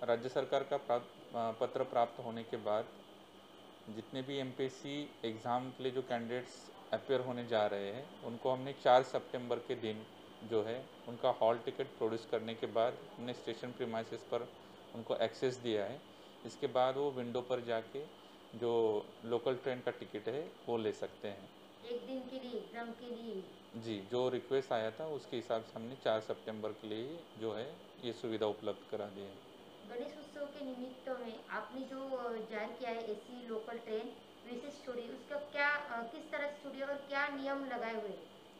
राज्य सरकार का प्राप्त पत्र प्राप्त होने के बाद जितने भी एमपीएससी एग्ज़ाम के लिए जो कैंडिडेट्स अपेयर होने जा रहे हैं उनको हमने 4 सितंबर के दिन जो है उनका हॉल टिकट प्रोड्यूस करने के बाद हमने स्टेशन प्रीमाइसिस पर उनको एक्सेस दिया है। इसके बाद वो विंडो पर जाके जो लोकल ट्रेन का टिकट है वो ले सकते हैं। एक दिन के लिए एग्ज़ाम के लिए? जी जो रिक्वेस्ट आया था उसके हिसाब से हमने चार सितंबर के लिए जो है ये सुविधा उपलब्ध करा दी है। के निमित्त में आपने जो ज़ाहिर किया है एसी लोकल ट्रेन विशेष छोड़ी उसका क्या किस तरह से छोड़ी और क्या नियम लगाए हुए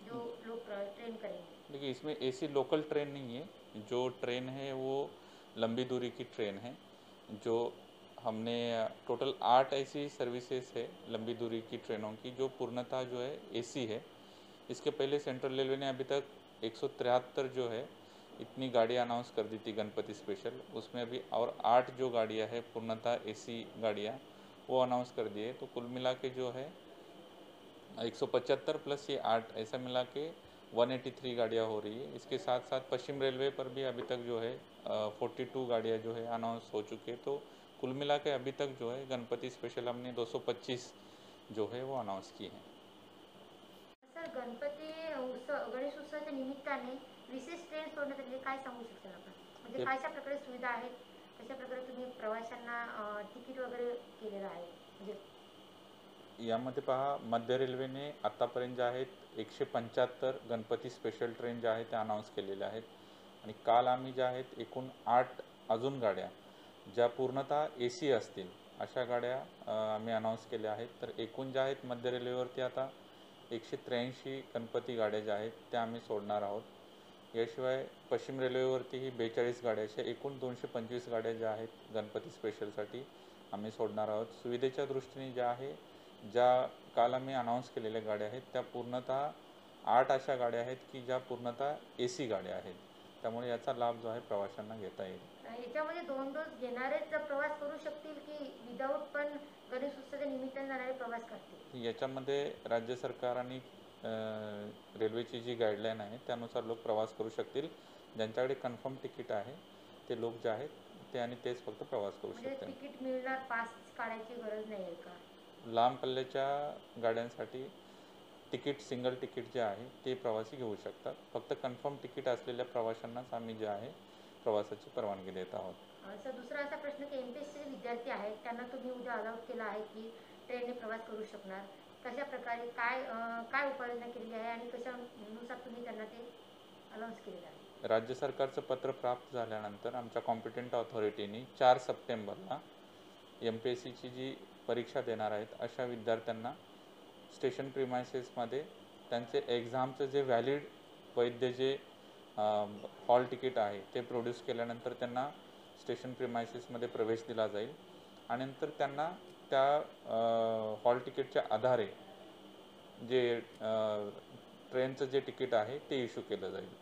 जो लोग ट्रेन करेंगे? देखिए, इसमें एसी लोकल ट्रेन नहीं है। जो ट्रेन है, वो लंबी दूरी की ट्रेन है। जो हमने टोटल आठ ऐसी सर्विसेज़ है लंबी दूरी की ट्रेनों की, जो पूर्णतः जो है एसी है। इसके पहले सेंट्रल रेलवे ने अभी तक एक सौ तिहत्तर जो है इतनी गाड़ियाँ अनाउंस कर दी थी गणपति स्पेशल उसमें अभी और आठ जो गाड़ियाँ हैं, पूर्णतः एसी गाड़ियाँ, वो अनाउंस कर दिए तो कुल मिला के जो है 175 प्लस ये आठ, ऐसा मिला के 183 गाड़ियाँ हो रही है। इसके साथ साथ पश्चिम रेलवे पर भी अभी तक जो है फोर्टी टू गाड़ियाँ जो है अनाउंस हो चुके हैं। तो कुल मिला के अभी तक जो है, गणपति स्पेशल हमने 225 जो है, वो अनाउंस किए हैं। निमित्ताने विशेष ट्रेन सोडण्यासाठी काय सांगू शकता आपण? म्हणजे कशा प्रकारे सुविधा आहेत? कशा प्रकारे तुम्ही प्रवाशांना तिकीट वगैरे केलेलं आहे? म्हणजे यामध्ये पहा मध्य रेल्वेने आत्तापर्यंत ज्या आहेत एकशे पंच्याहत्तर गणपती स्पेशल ट्रेन ज्या आहेत त्या अनाऊन्स केलेल्या आहेत. आणि काल आम्ही ज्या आहेत एकूण आठ अजून गाड्या ज्या पूर्णतः ए सी असतील अशा गाड्या आम्ही अनाऊन्स केल्या आहेत. तर एकूण ज्या आहेत मध्य रेल्वेवरती आता एकशे त्र्याऐंशी गणपती गाड्या ज्या आहेत त्या आम्ही सोडणार आहोत. याशिवाय पश्चिम रेल्वेवरतीही बेचाळीस गाड्या अशा एकूण दोनशे पंचवीस गाड्या ज्या आहेत गणपती स्पेशलसाठी आम्ही सोडणार आहोत. सुविधेच्या दृष्टीने ज्या आहे ज्या काल आम्ही अनाऊन्स केलेल्या गाड्या आहेत त्या पूर्णतः आठ अशा गाड्या आहेत की ज्या पूर्णतः ए सी गाड्या आहेत. त्यामुळे याचा लाभ जो आहे प्रवाशांना घेता येईल. याच्यामध्ये दोन डोस घेणारेच प्रवास करू शकतील की विदाऊट पण गणेश उत्सवाच्या निमित्ताने जाणारे प्रवास करतील? याच्यामध्ये राज्य सरकार आणि रेल्वेची जी गाईडलाईन आहे त्यानुसार लोक प्रवास करू शकतील. ज्यांच्याकडे कन्फर्म तिकीट आहे ते लोक जे आहेत ते आणि तेच फक्त प्रवास करू म्हणजे शकतील. तिकीट मिळणार पास काढायची गरज नाही आहे का? लांब पल्ल्याच्या गाड्यांसाठी तिकीट सिंगल तिकीट जे आहे ते प्रवासी घेऊ शकतात. फक्त कन्फर्म तिकीट असलेल्या प्रवाशांनाच आम्ही जे आहे प्रवासाची परवानगी देत आहोत. सर दुसरा असा प्रश्न की एम पी एस विद्यार्थी आहेत त्यांना तुम्ही उद्या अलाउट केला आहे की ट्रेनने प्रवास करू शकणार? कशा प्रकारे काय काय उपाययोजना केलेली आहे आणि कशानुसार तुम्ही त्यांना ते अलाउन्स केलेलं आहे? राज्य सरकारचं पत्र प्राप्त झाल्यानंतर आमच्या कॉम्पिटंट ऑथॉरिटीनी चार सप्टेंबरला एम पी एस सीची जी परीक्षा देणार आहेत अशा विद्यार्थ्यांना स्टेशन प्रिमायसेसमध्ये त्यांचे एक्झामचं जे व्हॅलिड वैद्य जे हॉल तिकीट आहे ते प्रोड्यूस केल्यानंतर त्यांना स्टेशन प्रिमायसेसमध्ये प्रवेश दिला जाईल. आणि नंतर त्यांना त्या हॉल तिकीटच्या आधारे जे ट्रेनचं जे तिकीट आहे ते इश्यू केलं जाईल.